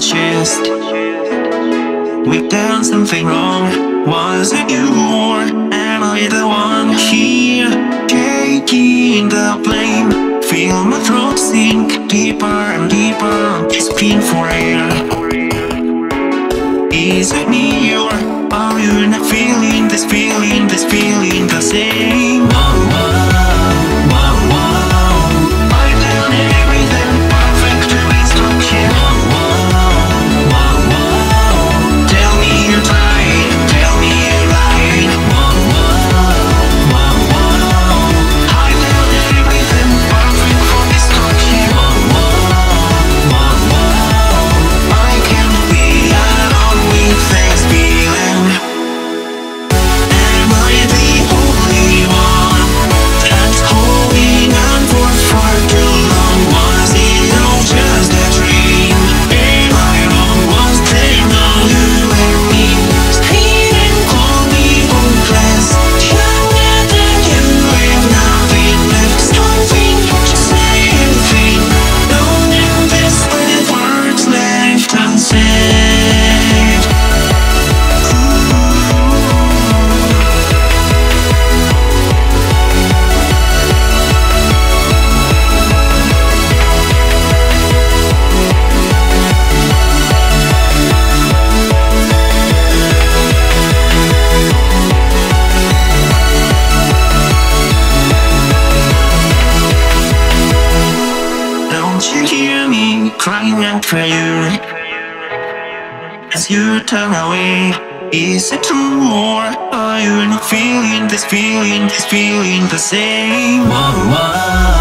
chest. We've done something wrong. Was it you or am I the one here? Taking the blame. Feel my throat sink deeper and deeper. Scream for air. Is it me or As you turn away Is it true or are you not feeling this feeling, this feeling the same? Whoa, whoa